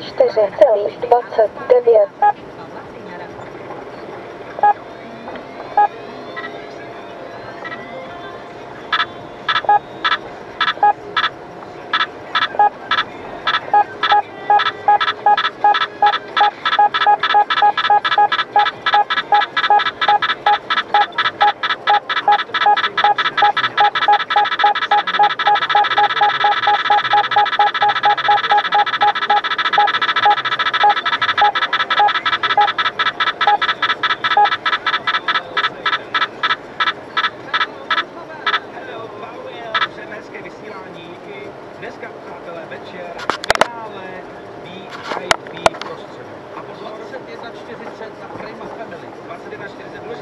4,29 přátelé, večer, finále VIP prostředí. A pozor, 21.40 na Prima Family, 21.40 důležitá